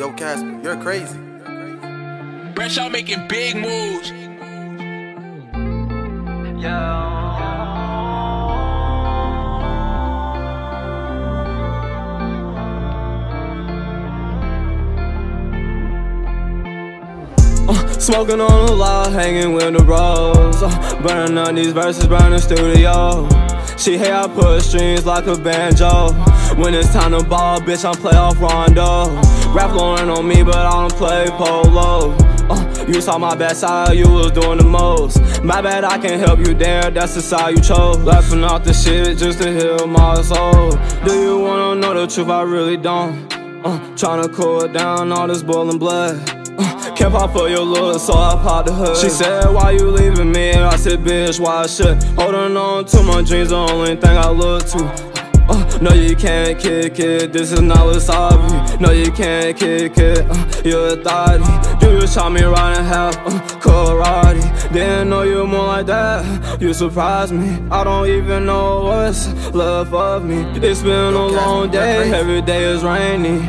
Yo, Casper, you're crazy. Fresh out making big moves. Smoking on the lot, hanging with the bros. Uh, burning on these verses, burning studio. She hate I put strings like a banjo. When it's time to ball, bitch, I'm play off Rondo. Rap going on me, but I don't play polo. Uh, you saw my bad side, you was doing the most. My bad, I can't help you there, that's the side you chose. Laughing off the shit just to heal my soul. Do you wanna know the truth? I really don't. Uh, tryna cool it down, all this boiling blood. Uh, can't pop for your look, so I popped the hood. She said, Why you leaving me? I said, Bitch, why I should? Holding on to my dreams, the only thing I look to. Uh, no, you can't kick it, this is not wasabi. No, you can't kick it, uh, you're a thotty. You just shot me right in half, uh, karate. Didn't know you more like that, you surprised me. I don't even know what's left of me. It's been a long day, every day is rainy.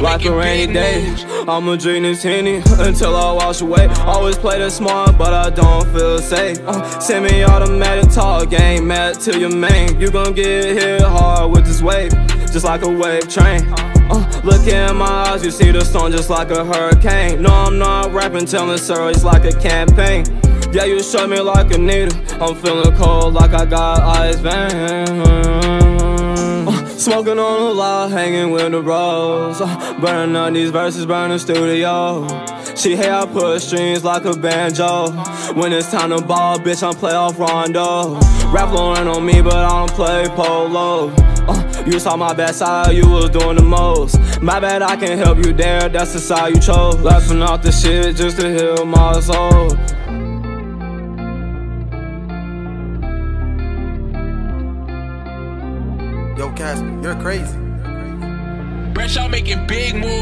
Like a rainy day, I'ma drink this Henny until I wash away. Always play the smart, but I don't feel safe. Uh, semi-automatic talk, ain't mad till your main. You gon' get hit hard with this wave, just like a wave train. Uh, look in my eyes, you see the storm just like a hurricane. No, I'm not rapping, telling stories like a campaign. Yeah, you shot me like a needle. I'm feeling cold like I got ice veins. Smoking on the lot, hanging with the bros. Uh, burning on these verses, burning studio. She hate I put strings like a banjo. When it's time to ball, bitch, I'm play off Rondo. Rap flowing on me, but I don't play polo. Uh, you saw my bad side, you was doing the most. My bad, I can't help you there, that's the side you chose. Laughing off the shit just to heal my soul. Yo, Casper, you're crazy. Out making big moves.